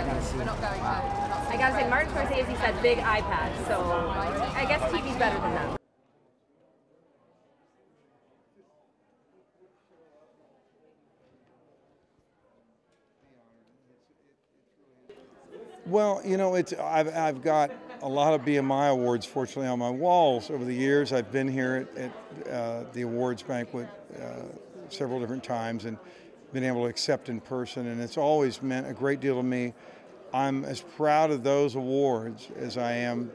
I gotta see. We're not going to. I gotta say, Martin Scorsese said big iPad, so I guess TV's better than that. Well, you know, it's I've, I've got a lot of BMI awards, fortunately, on my walls over the years. I've been here at, at uh, the awards banquet uh, several different times and been able to accept in person, and it's always meant a great deal to me. I'm as proud of those awards as I am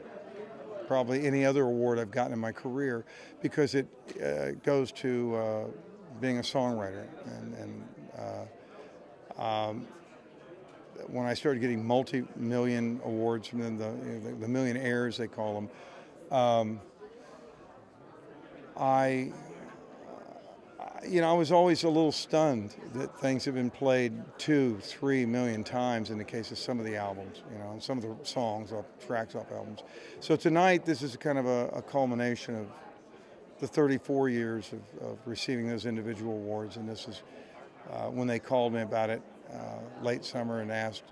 probably any other award I've gotten in my career because it uh, goes to uh, being a songwriter and, and uh, um, when I started getting multi-million awards from them, the, you know, the, the millionaires they call them, um, I, you know, I was always a little stunned that things have been played two, three million times in the case of some of the albums, you know, and some of the songs off tracks off albums. So tonight, this is kind of a, a culmination of the 34 years of, of, receiving those individual awards, and this is uh, when they called me about it uh, late summer and asked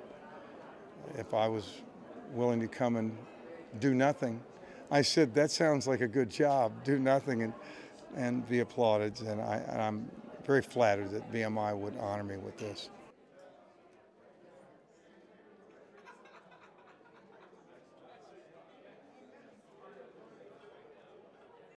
if I was willing to come and do nothing. I said, that sounds like a good job, do nothing and, and be applauded. And, I, and I'm very flattered that BMI would honor me with this.